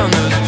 down those